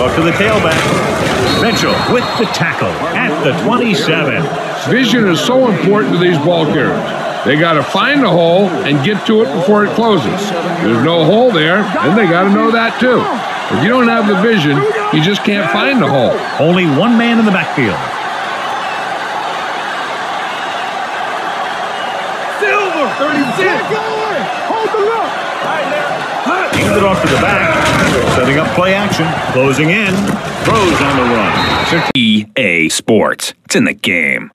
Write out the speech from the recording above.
off to the tailback. Mitchell with the tackle at the 27. Vision is so important to these ball carriers. They got to find the hole and get to it before it closes. There's no hole there, and they got to know that too. If you don't have the vision, you just can't find the hole. Only one man in the backfield. Silver! 36! Hold the look! Hands it off to the back. Setting up play action. Closing in. Throws on the run. EA Sports. It's in the game.